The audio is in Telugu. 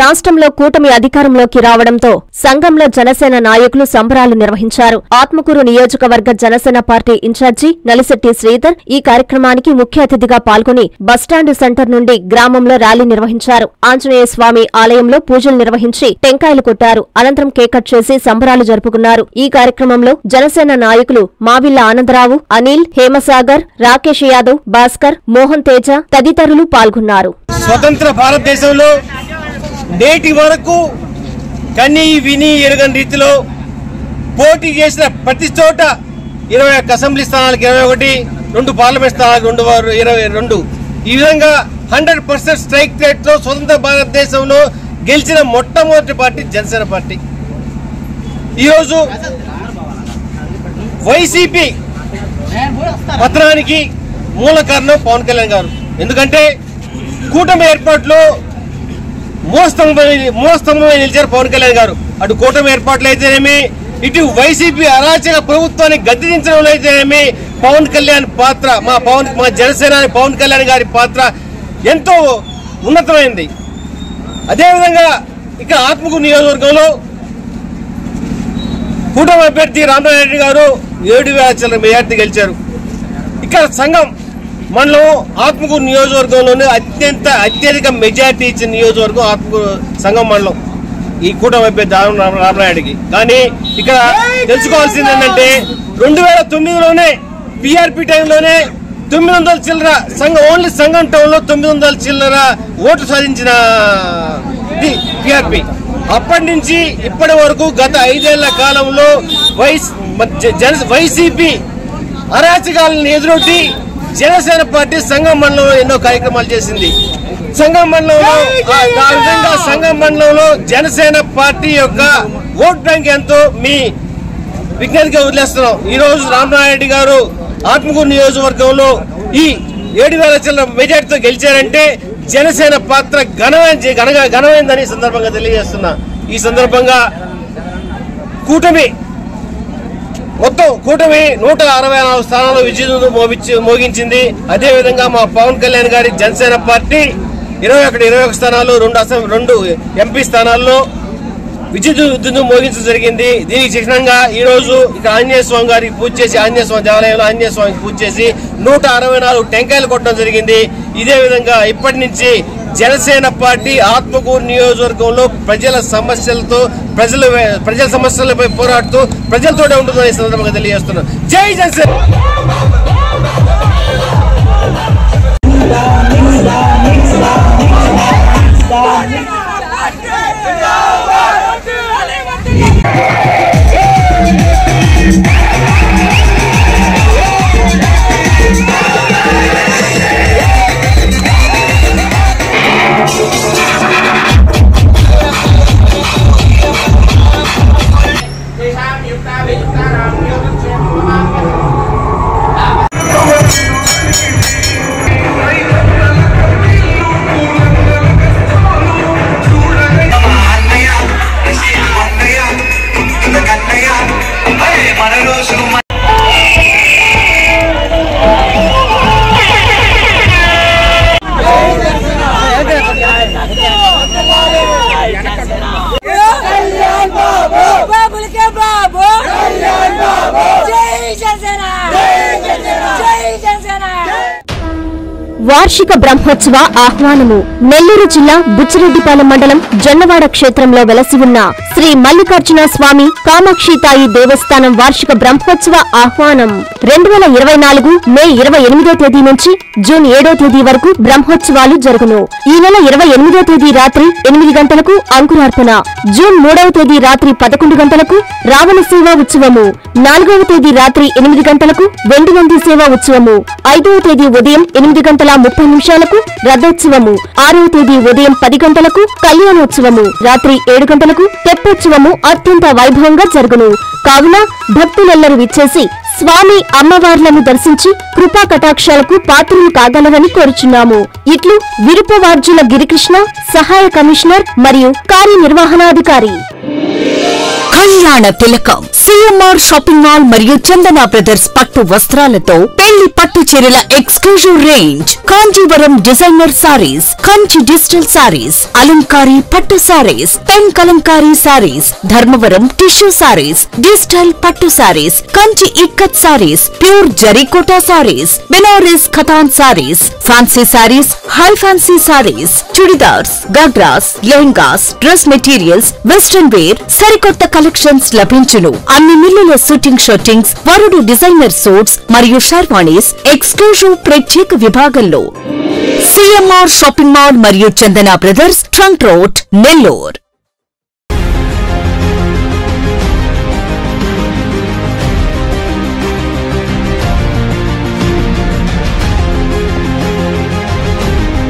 రాష్ట్రంలో కూటమి అధికారంలోకి రావడంతో సంఘంలో జనసేన నాయకులు సంబరాలు నిర్వహించారు. ఆత్మకూరు నియోజకవర్గ జనసేన పార్టీ ఇన్ఛార్జి నలిశెట్టి శ్రీధర్ ఈ కార్యక్రమానికి ముఖ్య అతిథిగా పాల్గొని బస్టాండ్ సెంటర్ నుండి గ్రామంలో ర్యాలీ నిర్వహించారు. ఆంజనేయ స్వామి ఆలయంలో పూజలు నిర్వహించి టెంకాయలు కొట్టారు. అనంతరం కేక్ కట్ చేసి సంబరాలు జరుపుకున్నారు. ఈ కార్యక్రమంలో జనసేన నాయకులు మావిల్ల ఆనందరావు అనిల్ హేమసాగర్ రాకేష్ యాదవ్ భాస్కర్ మోహన్ తేజ తదితరులు పాల్గొన్నారు. స్వతంత్ర భారతదేశంలో నేటి వరకు కని విని ఎరగని రీతిలో పోటీ చేసిన ప్రతి చోట ఇరవై ఒక్క అసెంబ్లీ స్థానాలకు ఇరవై ఒకటి రెండు పార్లమెంట్ స్థానాలకు రెండు వారు ఇరవై రెండు. ఈ విధంగా హండ్రెడ్ పర్సెంట్ స్ట్రైక్ రేట్లో స్వతంత్ర భారతదేశంలో గెలిచిన మొట్టమొదటి పార్టీ జనసేన పార్టీ. ఈరోజు వైసీపీ పత్రానికి మూల కారణం పవన్ కళ్యాణ్ గారు. ఎందుకంటే కూటమి ఏర్పాట్లో మూలస్తంభమై మూలస్తంభమై నిలిచారు పవన్ కళ్యాణ్ గారు. అటు కూటమి ఏర్పాట్లు అయితేనేమి ఇటు వైసీపీ అరాచక ప్రభుత్వాన్ని గద్దెదించడంలో అయితేనేమి పవన్ కళ్యాణ్ పాత్ర మా పవన్ మా జనసేన పవన్ కళ్యాణ్ గారి పాత్ర ఎంతో ఉన్నతమైంది. అదేవిధంగా ఇక్కడ ఆత్మకూరు నియోజకవర్గంలో కూటమి అభ్యర్థి రామనారాయణ గారు ఏడు వేల చిల్లర మెజార్టీ గెలిచారు. ఇక్కడ సంఘం మనం ఆత్మకూరు నియోజకవర్గంలోనే అత్యంత అత్యధిక మెజార్టీ ఇచ్చిన నియోజకవర్గం ఆత్మకూరు సంఘం మండలం ఈ కూటమి అభ్యర్థి రామనాయుడికి. కానీ ఇక్కడ తెలుసుకోవాల్సింది ఏంటంటే రెండు వేల తొమ్మిదిలోనే పిఆర్పి టైంలోనే తొమ్మిది వందల చిల్లర సంఘం ఓన్లీ సంఘం టౌన్లో తొమ్మిది వందల చిల్లర ఓటు సాధించిన పిఆర్పి. అప్పటి నుంచి ఇప్పటి వరకు గత ఐదేళ్ళ కాలంలో వైస్ జన వైసీపీ అరాచకాలను ఎదురొట్టి జనసేన పార్టీ సంఘం మండలంలో ఎన్నో కార్యక్రమాలు చేసింది. సంఘం మండలంలో ఆ- ఆ విధంగా సంఘం మండలంలో జనసేన పార్టీ యొక్క ఓట్ బ్యాంక్ ఎంతో మీ విజ్ఞానిగా వదిలేస్తున్నాం. ఈ రోజు రామనాయుడు గారు ఆత్మకూరు నియోజకవర్గంలో ఈ ఏడు వేల చిల్లర మెజార్టీతో గెలిచారంటే జనసేన పాత్ర ఘనమైన ఘనమైందని సందర్భంగా తెలియజేస్తున్నా. ఈ సందర్భంగా కూటమి మొత్తం కూటమి నూట అరవై నాలుగు స్థానాల్లో విజయం మోగించి మోగించింది. అదేవిధంగా మా పవన్ కళ్యాణ్ గారి జనసేన పార్టీ ఇరవై ఒకటి ఇరవై ఒక స్థానాలు రెండు అసెం రెండు ఎంపీ స్థానాల్లో విద్యుత్ మోగించడం జరిగింది. దీనికి చిహ్నంగా ఈ రోజు ఇక్కడ ఆంజనేయ స్వామి గారికి పూజ చేసి ఆంజనేయ స్వామి దేవాలయంలో ఆంజనేయ స్వామికి పూజ చేసి నూట అరవై నాలుగు టెంకాయలు కొట్టడం జరిగింది. ఇదే విధంగా ఇప్పటి నుంచి జనసేన పార్టీ ఆత్మకూరు నియోజకవర్గంలో ప్రజల సమస్యలతో ప్రజల ప్రజల సమస్యలపై పోరాడుతూ ప్రజలతోనే ఉంటుందని సందర్భంగా తెలియజేస్తున్నాం జై జనసేన Yeah. వార్షిక బ్రహ్మోత్సవ ఆహ్వానము. నెల్లూరు జిల్లా బుచ్చిరెడ్డిపాలెం మండలం జొన్నవాడ క్షేత్రంలో వెలసి ఉన్న శ్రీ మల్లికార్జున స్వామి కామాక్షితాయి దేవస్థానం వార్షిక బ్రహ్మోత్సవ ఆహ్వానం. రెండు వేల ఇరవై నాలుగు మే ఇరవై ఎనిమిదో తేదీ నుంచి జూన్ ఏడో తేదీ వరకు బ్రహ్మోత్సవాలు జరుగును. ఈ నెల ఇరవై ఎనిమిదో తేదీ రాత్రి ఎనిమిది గంటలకు అంకురార్పణ. జూన్ మూడవ తేదీ రాత్రి పదకొండు గంటలకు రావణ సేవా ఉత్సవము. నాలుగవ తేదీ రాత్రి ఎనిమిది గంటలకు వెండి నంది సేవా ఉత్సవము. ఐదవ తేదీ ఉదయం ఎనిమిది గంటల ముప్పై నిమిషాలకు రథోత్సవము. ఆరవ తేదీ ఉదయం పది గంటలకు కళ్యాణోత్సవము. రాత్రి ఏడు గంటలకు తెప్పోత్సవము అత్యంత వైభవంగా జరుగును. కావున భక్తులెల్లరూ విచ్చేసి స్వామి అమ్మవార్లను దర్శించి కృపా కటాక్షాలకు పాత్రలు కాగలరని కోరుచున్నాము. ఇట్లు విరుపవార్జుల గిరికృష్ణ సహాయ కమిషనర్ మరియు కార్యనిర్వహణాధికారి. కళ్యాణ తిలకం సిఎంఆర్ షాపింగ్ మాల్ మరియు చందన బ్రదర్స్ పట్టు వస్త్రాలతో పెళ్ళి పట్టు చీరల exclusive range. Kanjeevaram designer sarees Kanchi digital sarees అలంకారీ పట్టు sarees pen Kalamkari sarees Dharmavaram tissue sarees digital పట్టు సారీస్ కంచి ఇక్కత్ సారీస్ ప్యూర్ జరీకోటా sarees Banaras Katan sarees fancy sarees high fancy sarees chudidars ghagras lehengas dress materials western wear సరికొత్త కలెక్షన్స్ లభించును. అన్ని మిల్లుల షూటింగ్ షర్టింగ్స్ వరుడు డిజైనర్ సూట్స్ మరియు షర్వాణీస్ ఎక్స్క్లూజివ్ ప్రత్యేక విభాగంలో. సిఎంఆర్ షాపింగ్ మాల్ మరియు Chandana brothers trunk road Nellore.